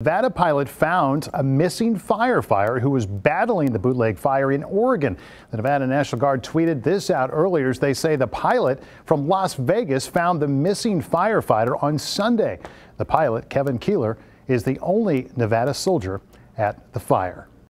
Nevada pilot found a missing firefighter who was battling the bootleg fire in Oregon. The Nevada National Guard tweeted this out earlier as they say the pilot from Las Vegas found the missing firefighter on Sunday. The pilot, Kevin Keeler, is the only Nevada soldier at the fire.